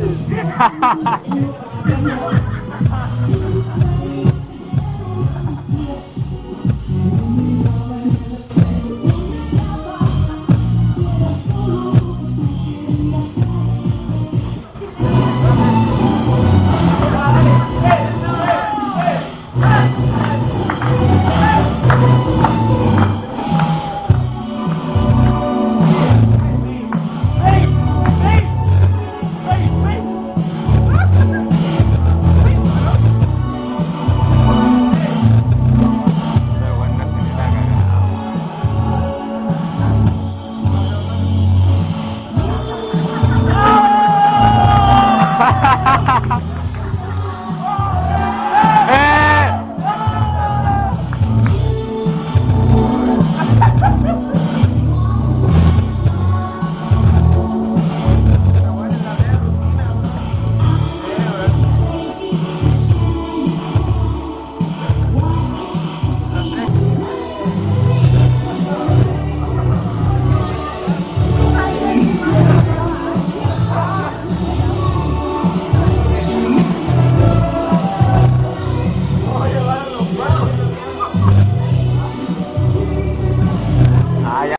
Caralho!